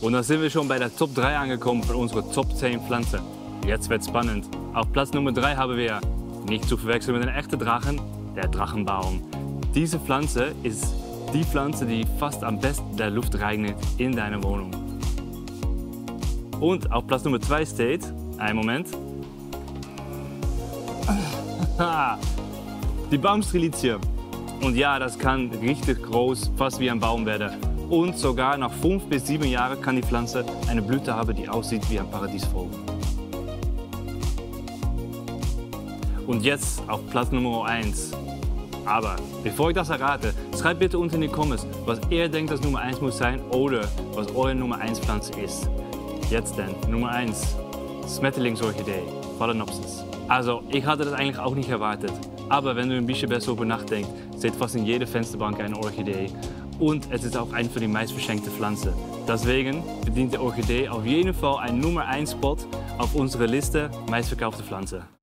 Und da sind wir schon bei der Top 3 angekommen von unserer Top 10 Pflanzen. Jetzt wird spannend. Auf Platz Nummer 3 haben wir, nicht zu verwechseln mit einem echten Drachen, der Drachenbaum. Diese Pflanze ist die Pflanze, die fast am besten der Luft reinigt in deiner Wohnung. Und auf Platz Nummer 2 steht, einen Moment, die Baumstrelizie. Und ja, das kann richtig groß, fast wie ein Baum werden. Und sogar nach fünf bis sieben Jahren kann die Pflanze eine Blüte haben, die aussieht wie ein Paradiesvogel. Und jetzt auf Platz Nummer 1. Aber bevor ich das errate, schreibt bitte unten in die Comments, was ihr denkt, dass Nummer 1 muss sein oder was eure Nummer 1 Pflanze ist. Jetzt denn, Nummer 1, Schmetterlingsorchidee, Phalaenopsis. Also, ich hatte das eigentlich auch nicht erwartet. Aber wenn du ein bisschen besser darüber nachdenkst, steht fast in jeder Fensterbank eine Orchidee. Und es ist auch eine von den meist verschenkten Pflanzen. Deswegen verdient die Orchidee auf jeden Fall einen Nummer 1 Spot auf unserer Liste meistverkaufte Pflanzen.